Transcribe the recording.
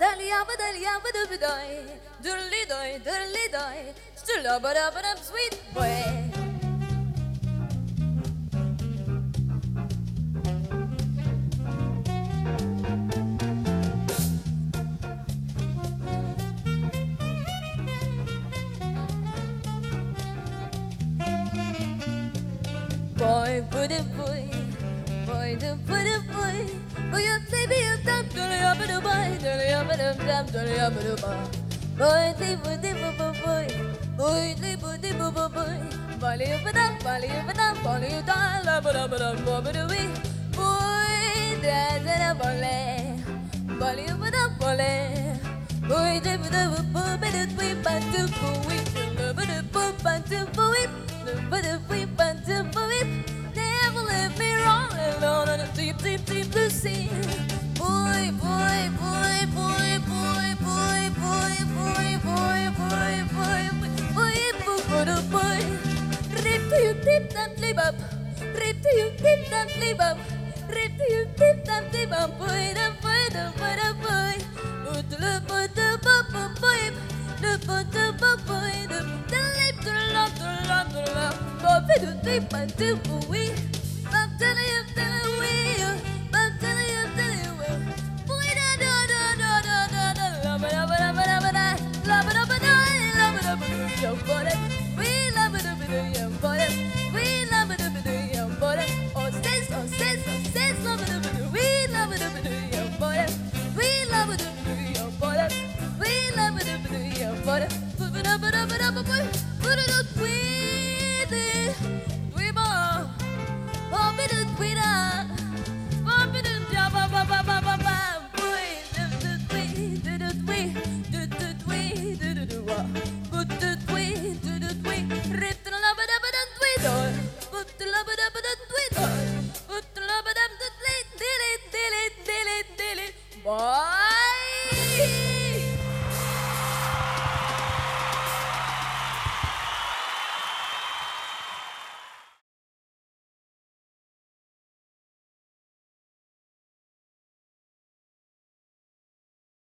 Dalia badalia badabadoy, doodly doy, doodly doy, stula badabadab, sweet boy. Boy, put it boy, boy, do put it boy, boy, your baby, your dam dam dam dam Boy, di bu di bu bu bu Boy, di bu di bu bu bu Bali bu dam, bali bu dam, bali bu dam La bu dam bu dam, bu bu du bi Boy, da da da bole Bali bu dam bole Boy, di bu di bu bu bu du bu ba du bu wi La bu du bu ba du bu wi La bu du bu ba du bu dip dam dip up, rip to you dip dam dip up, rip to you dip dam dip up, boy dam boy dam boy dam boy, boot the boot le boot boy, le boot le boot boy, the lip the love the love the love, boy do dip and dip boy, bam to the probably put it up.